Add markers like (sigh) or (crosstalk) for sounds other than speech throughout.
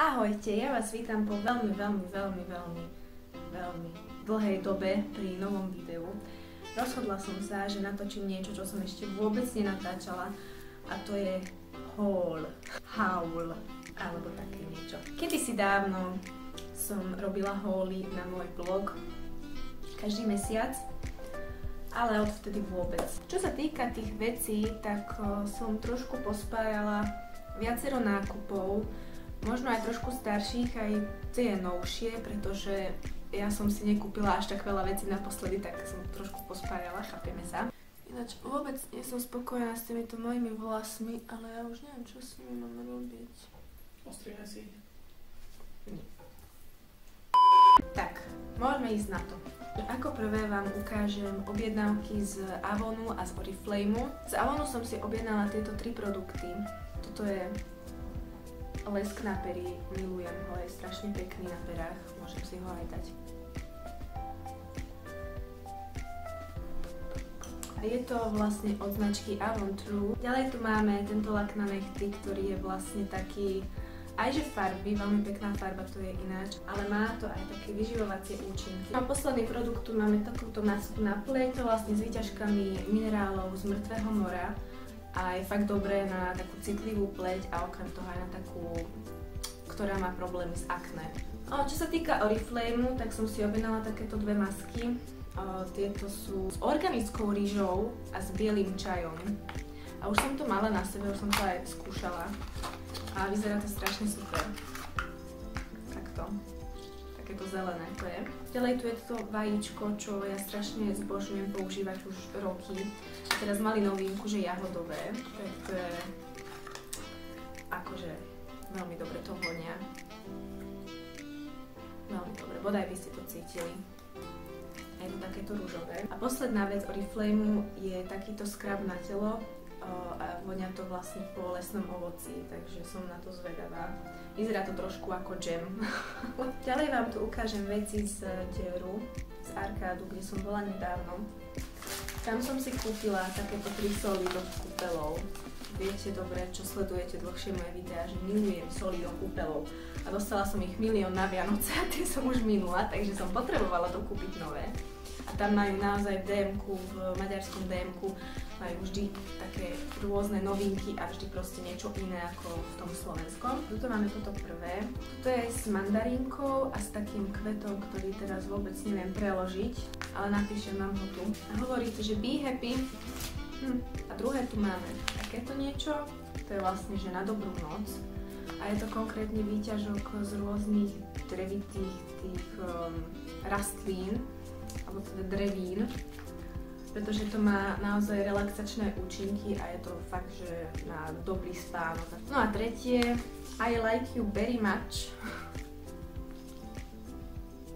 Ahojte, ja vás vítam po veľmi, veľmi, veľmi, veľmi, veľmi dlhej dobe pri novom videu. Rozhodla som sa, že natočím niečo, čo som ešte vôbec nenatáčala a to je haul, haul, alebo také niečo. Kedy si dávno som robila hauly na môj blog každý mesiac, ale odvtedy vôbec. Čo sa týka tých vecí, tak som trošku pospájala viacero nákupov, možno aj trošku starších, aj tie novšie, pretože ja som si nekúpila až tak veľa vecí naposledy, tak som trošku pospájala, chápeme sa. Ináč vôbec nie som spokojná s týmito mojimi vlasmi, ale ja už neviem, čo s nimi mám robiť. Ostrihaj si ich. Tak, môžeme ísť na to. Ako prvé vám ukážem objednávky z Avonu a z Oriflameu. Z Avonu som si objednala tieto tri produkty. Toto je lesk na pery, milujem ho, je strašne pekný na perách, môžem si ho aj dať. A je to vlastne od značky Avon True. Ďalej tu máme tento lak na nechty, ktorý je vlastne taký aj farby, veľmi pekná farba to je ináč, ale má to aj také vyživovacie účinky. A posledný produkt tu máme takúto masku na pleť, vlastne s výťažkami minerálov z mŕtvého mora a je fakt dobré na takú citlivú pleť a okrem toho aj na takú, ktorá má problémy s akné. O, čo sa týka Oriflameu, tak som si objednala takéto dve masky. O, tieto sú s organickou rýžou a s bielým čajom. A už som to mala na sebe, už som to aj skúšala. A vyzerá to strašne super. Takéto zelené to je. Ďalej tu je to vajíčko, čo ja strašne zbožňujem používať už roky teraz mali novinku, že jahodové, tak to je akože veľmi dobre to vonia. Veľmi dobre, bodaj by ste to cítili. A je to takéto rúžové. A posledná vec Oriflameu je takýto skrab na telo a vonia to vlastne po lesnom ovoci, takže som na to zvedavá. Vyzerá to trošku ako džem. (laughs) Ďalej vám tu ukážem veci z Dieru, z Arkádu, kde som bola nedávno. Tam som si kúpila takéto tri soli do kúpelov. Viete dobre, čo sledujete dlhšie moje videá, že milujem soli do kúpelov. A dostala som ich milión na Vianoce a (laughs) tie som už minula, takže som potrebovala dokúpiť nové. A tam majú naozaj v dm v maďarskom dm majú vždy také rôzne novinky a vždy proste niečo iné ako v tom slovenskom. Tuto máme toto prvé. Toto je s mandarínkou a s takým kvetom, ktorý teraz vôbec neviem preložiť, ale napíšem vám ho tu. A hovorí to, že be happy. Hm. A druhé tu máme takéto niečo, to je vlastne, že na dobrú noc. A je to konkrétne výťažok z rôznych drevitých tých um, rastlín, alebo teda drevín pretože to má naozaj relaxačné účinky a je to fakt, že na dobrý spánok. No a tretie, I like you very much.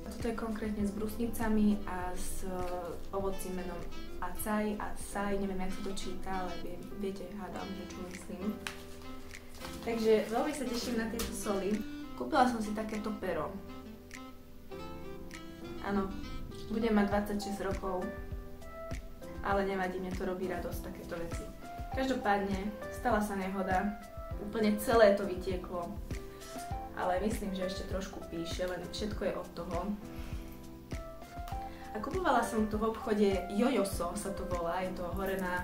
Toto je konkrétne s brusnicami a s uh, ovocím menom acai a sai, neviem, jak sa to číta, ale vie, viete, hádam, že čo myslím. Takže veľmi sa teším na tieto soli. Kúpila som si takéto pero. Áno, budem mať 26 rokov, ale nevadí, mne to robí radosť takéto veci. Každopádne, stala sa nehoda, úplne celé to vytieklo, ale myslím, že ešte trošku píše, len všetko je od toho. A kupovala som tu v obchode Jojoso, sa to volá, je to hore na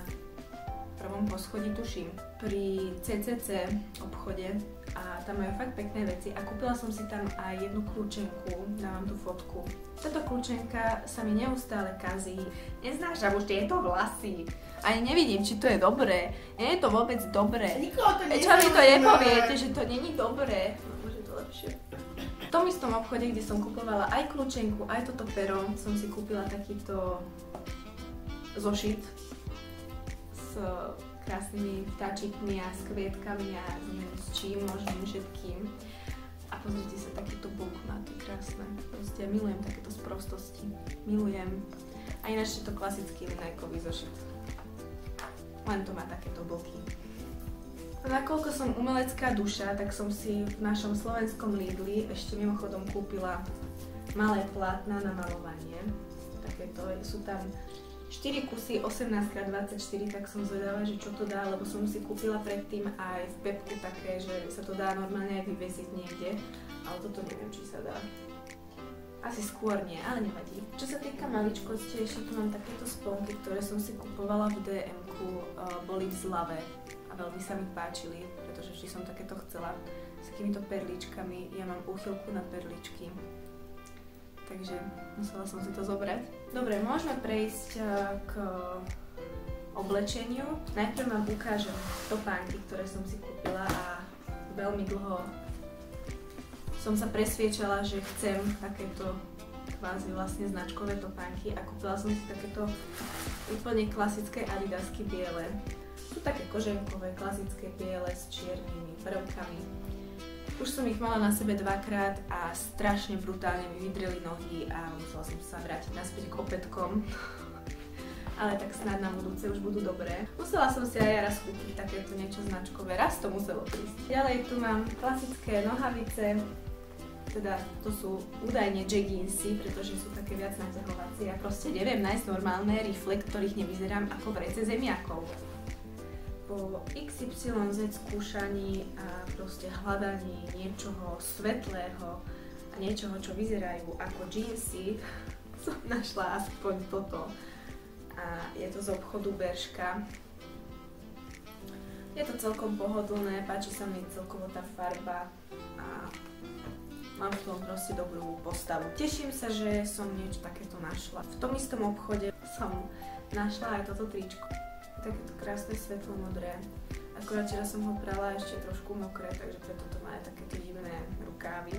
prvom poschodí, tuším, pri CCC obchode a tam majú fakt pekné veci a kúpila som si tam aj jednu kľúčenku, dávam tú fotku. Táto kľúčenka sa mi neustále kazí, neznášam už tieto vlasy. Ani nevidím, či to je dobré. Nie je to vôbec dobré. Nikoho to Čo mi to nepoviete, že to není dobré? Môže to lepšie. V tom istom obchode, kde som kupovala aj kľúčenku, aj toto pero, som si kúpila takýto zošit s krásnymi vtáčikmi a s kvietkami a neviem s čím, možným všetkým. A pozrite sa, takýto book má, to krásne. Proste ja milujem takéto sprostosti. Milujem. A ináč je to klasický linajkový zošit. Len to má takéto boky. Nakoľko som umelecká duša, tak som si v našom slovenskom Lidli ešte mimochodom kúpila malé plátna na malovanie. Takéto sú tam 4 kusy 18x24, tak som zvedavá, že čo to dá, lebo som si kúpila predtým aj v Pepku také, že sa to dá normálne aj vyveziť niekde, ale toto neviem, či sa dá. Asi skôr nie, ale nevadí. Čo sa týka maličkosti, ešte tu mám takéto sponky, ktoré som si kupovala v DM-ku, boli v zlave a veľmi sa mi páčili, pretože vždy som takéto chcela s takýmito perličkami. Ja mám úchylku na perličky, takže musela som si to zobrať. Dobre, môžeme prejsť k oblečeniu. Najprv vám ukážem topánky, ktoré som si kúpila a veľmi dlho som sa presviečala, že chcem takéto kvázi vlastne značkové topánky a kúpila som si takéto úplne klasické adidasky biele. Sú také koženkové, klasické biele s čiernymi prvkami. Už som ich mala na sebe dvakrát a strašne brutálne mi vydreli nohy a musela som sa vrátiť naspäť k opätkom. (laughs) Ale tak snad na budúce už budú dobré. Musela som si aj raz kúpiť takéto niečo značkové, raz to muselo prísť. Ďalej tu mám klasické nohavice, teda to sú údajne jegginsy, pretože sú také viac naťahovacie a proste neviem nájsť normálne rifle, ktorých nevyzerám ako vrece zemiakov. Po XYZ skúšaní a proste hľadaní niečoho svetlého a niečoho, čo vyzerajú ako jeansy, (laughs) som našla aspoň toto. A je to z obchodu Berška. Je to celkom pohodlné, páči sa mi celkovo tá farba a mám v tom proste dobrú postavu. Teším sa, že som niečo takéto našla. V tom istom obchode som našla aj toto tričko. Takéto krásne svetlo modré. Akurát včera som ho prala ešte trošku mokré, takže preto to má aj takéto divné rukávy.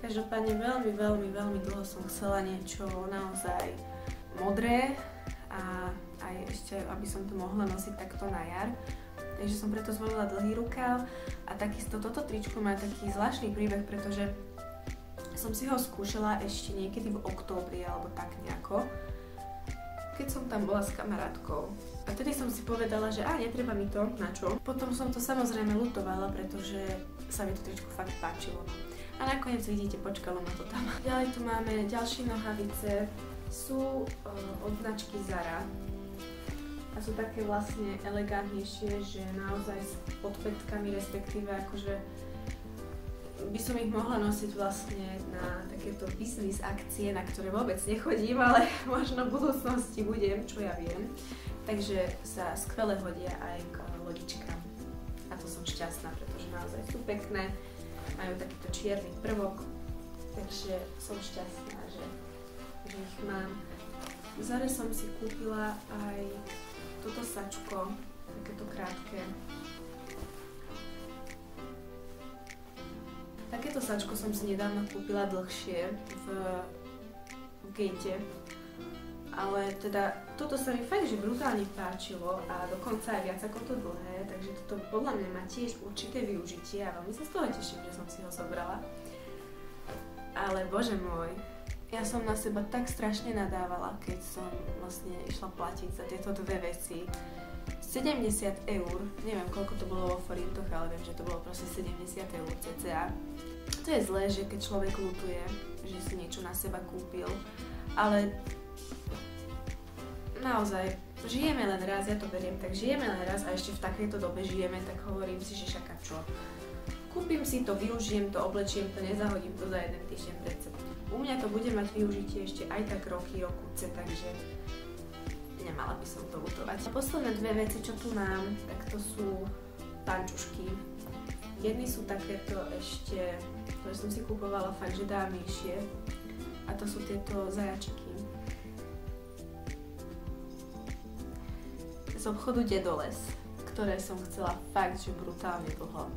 Každopádne veľmi, veľmi, veľmi dlho som chcela niečo naozaj modré a aj ešte, aby som to mohla nosiť takto na jar takže som preto zvolila dlhý rukáv a takisto toto tričko má taký zvláštny príbeh, pretože som si ho skúšala ešte niekedy v októbri alebo tak nejako, keď som tam bola s kamarátkou. A tedy som si povedala, že a netreba mi to, na čo. Potom som to samozrejme lutovala, pretože sa mi to tričko fakt páčilo. A nakoniec vidíte, počkalo ma to tam. Ďalej tu máme ďalšie nohavice, sú uh, od značky Zara a sú také vlastne elegantnejšie, že naozaj s podpätkami, respektíve akože by som ich mohla nosiť vlastne na takéto business akcie, na ktoré vôbec nechodím, ale (laughs) možno v budúcnosti budem, čo ja viem. Takže sa skvele hodia aj k lodičkám. A to som šťastná, pretože naozaj sú pekné, majú takýto čierny prvok, takže som šťastná, že, že ich mám. Zare som si kúpila aj toto sačko, takéto krátke. Takéto sačko som si nedávno kúpila dlhšie v, v gate. Ale teda toto sa mi fakt, že brutálne páčilo a dokonca aj viac ako to dlhé, takže toto podľa mňa má tiež určité využitie a veľmi sa z toho teším, že som si ho zobrala. Ale bože môj, ja som na seba tak strašne nadávala, keď som vlastne išla platiť za tieto dve veci. 70 eur, neviem koľko to bolo vo forintoch, ale viem, že to bolo proste 70 eur cca. To je zlé, že keď človek lutuje, že si niečo na seba kúpil, ale naozaj, žijeme len raz, ja to beriem, tak žijeme len raz a ešte v takejto dobe žijeme, tak hovorím si, že šaká čo. Kúpim si to, využijem to, oblečiem to, nezahodím to za jeden týždeň pred u mňa to bude mať využitie ešte aj tak roky, rokuce, takže nemala by som to lutovať. A posledné dve veci, čo tu mám, tak to sú pančušky. Jedny sú takéto ešte, ktoré som si kupovala fakt, že dávnejšie. A to sú tieto zajačiky. Z obchodu Dedoles, ktoré som chcela fakt, že brutálne dlho.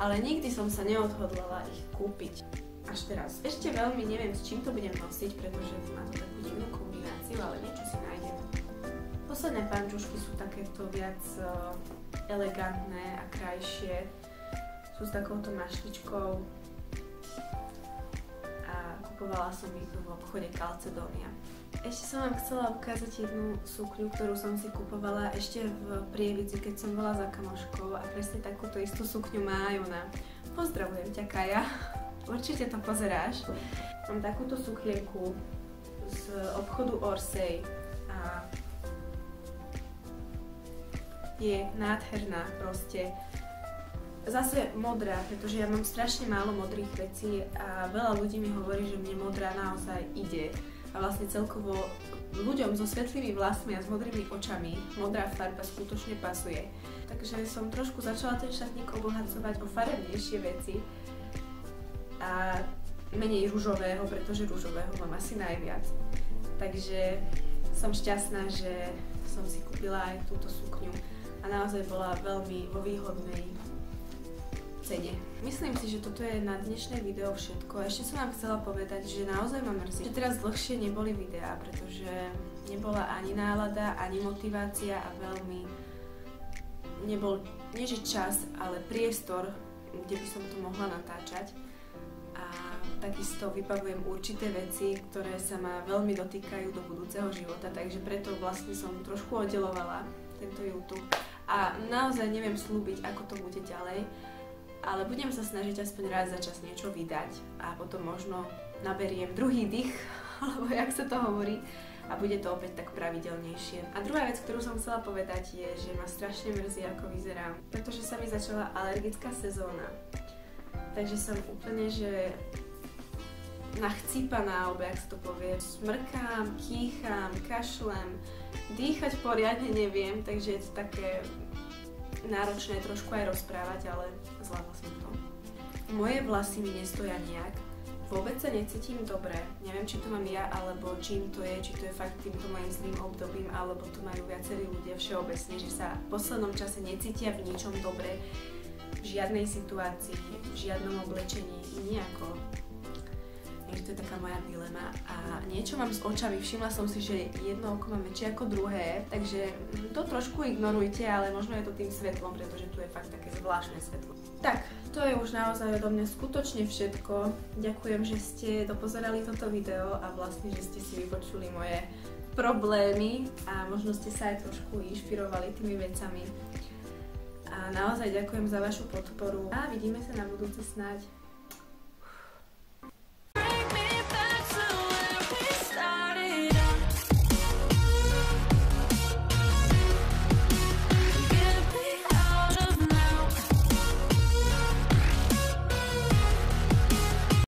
Ale nikdy som sa neodhodlala ich kúpiť až teraz. Ešte veľmi neviem, s čím to budem nosiť, pretože má to takú divnú kombináciu, ale niečo si nájdem. Posledné pančušky sú takéto viac uh, elegantné a krajšie. S takouto mašličkou a kupovala som ich v obchode Calcedonia. Ešte som vám chcela ukázať jednu sukňu, ktorú som si kupovala ešte v Prievidzi, keď som bola za kamoškou a presne takúto istú sukňu má aj ona. Pozdravujem ťa, Kaja. (laughs) Určite to pozeráš. Mám takúto sukienku z obchodu Orsay a je nádherná proste. Zase modrá, pretože ja mám strašne málo modrých vecí a veľa ľudí mi hovorí, že mne modrá naozaj ide. A vlastne celkovo ľuďom so svetlými vlasmi a s modrými očami modrá farba skutočne pasuje. Takže som trošku začala ten šatník obohacovať o farebnejšie veci a menej rúžového, pretože rúžového mám asi najviac. Takže som šťastná, že som si kúpila aj túto sukňu a naozaj bola veľmi vo výhodnej cene. Myslím si, že toto je na dnešné video všetko. Ešte som vám chcela povedať, že naozaj ma mrzí, že teraz dlhšie neboli videá, pretože nebola ani nálada, ani motivácia a veľmi nebol, nie čas, ale priestor, kde by som to mohla natáčať. A takisto vybavujem určité veci, ktoré sa ma veľmi dotýkajú do budúceho života, takže preto vlastne som trošku oddelovala tento YouTube a naozaj neviem slúbiť, ako to bude ďalej, ale budem sa snažiť aspoň raz za čas niečo vydať a potom možno naberiem druhý dých, (laughs) alebo jak sa to hovorí, a bude to opäť tak pravidelnejšie. A druhá vec, ktorú som chcela povedať je, že ma strašne mrzí, ako vyzerám, pretože sa mi začala alergická sezóna. Takže som úplne, že nachcípaná, alebo jak sa to povie. Smrkám, kýcham, kašlem, dýchať poriadne neviem, takže je to také náročné trošku aj rozprávať, ale zvládla som to. Moje vlasy mi nestoja nejak, vôbec sa necítim dobre. Neviem, či to mám ja, alebo čím to je, či to je fakt týmto mojim zlým obdobím, alebo to majú viacerí ľudia všeobecne, že sa v poslednom čase necítia v ničom dobre, v žiadnej situácii, v žiadnom oblečení, nejako Takže to je taká moja dilema. A niečo mám s očami, všimla som si, že jedno oko mám väčšie ako druhé, takže to trošku ignorujte, ale možno je to tým svetlom, pretože tu je fakt také zvláštne svetlo. Tak, to je už naozaj odo mňa skutočne všetko. Ďakujem, že ste dopozerali toto video a vlastne, že ste si vypočuli moje problémy a možno ste sa aj trošku inšpirovali tými vecami. A naozaj ďakujem za vašu podporu a vidíme sa na budúce snáď.